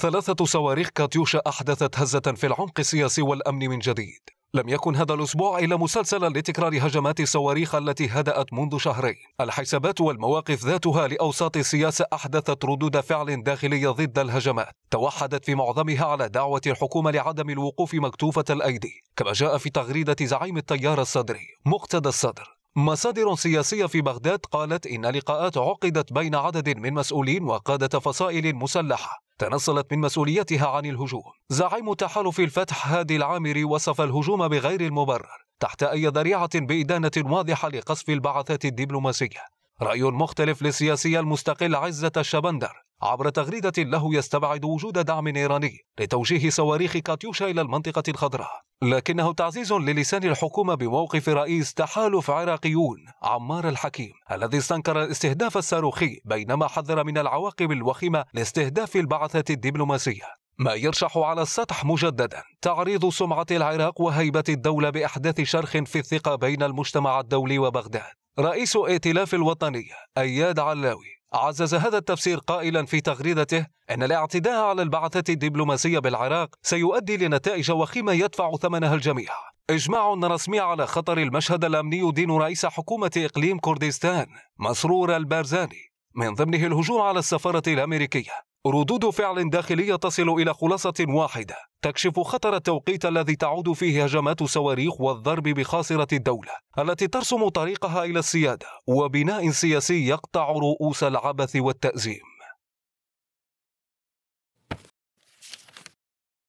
ثلاثة صواريخ كاتيوشا أحدثت هزة في العمق السياسي والأمن من جديد. لم يكن هذا الأسبوع إلا مسلسلا لتكرار هجمات الصواريخ التي هدأت منذ شهرين. الحسابات والمواقف ذاتها لأوساط السياسة أحدثت ردود فعل داخلية ضد الهجمات توحدت في معظمها على دعوة الحكومة لعدم الوقوف مكتوفة الأيدي كما جاء في تغريدة زعيم التيار الصدري مقتدى الصدر. مصادر سياسية في بغداد قالت إن لقاءات عقدت بين عدد من مسؤولين وقادة فصائل مسلحة. تنصلت من مسؤوليتها عن الهجوم. زعيم تحالف الفتح هادي العامري وصف الهجوم بغير المبرر تحت أي ذريعة بإدانة واضحة لقصف البعثات الدبلوماسية. رأي مختلف للسياسي المستقل عزة الشبندر. عبر تغريدة له يستبعد وجود دعم إيراني لتوجيه صواريخ كاتيوشا إلى المنطقة الخضراء. لكنه تعزيز للسان الحكومة بموقف رئيس تحالف عراقيون عمار الحكيم الذي استنكر الاستهداف الصاروخي بينما حذر من العواقب الوخيمة لاستهداف البعثة الدبلوماسية. ما يرشح على السطح مجددا تعريض سمعة العراق وهيبة الدولة بإحداث شرخ في الثقة بين المجتمع الدولي وبغداد. رئيس ائتلاف الوطنية أياد علاوي عزز هذا التفسير قائلا في تغريدته أن الاعتداء على البعثة الدبلوماسية بالعراق سيؤدي لنتائج وخيمة يدفع ثمنها الجميع. إجماع رسمي على خطر المشهد الأمني يدين رئيس حكومة إقليم كردستان مسرور البارزاني من ضمنه الهجوم على السفارة الأمريكية. ردود فعل داخلية تصل إلى خلاصة واحدة تكشف خطر التوقيت الذي تعود فيه هجمات صواريخ والضرب بخاصرة الدولة التي ترسم طريقها إلى السيادة وبناء سياسي يقطع رؤوس العبث والتأزيم.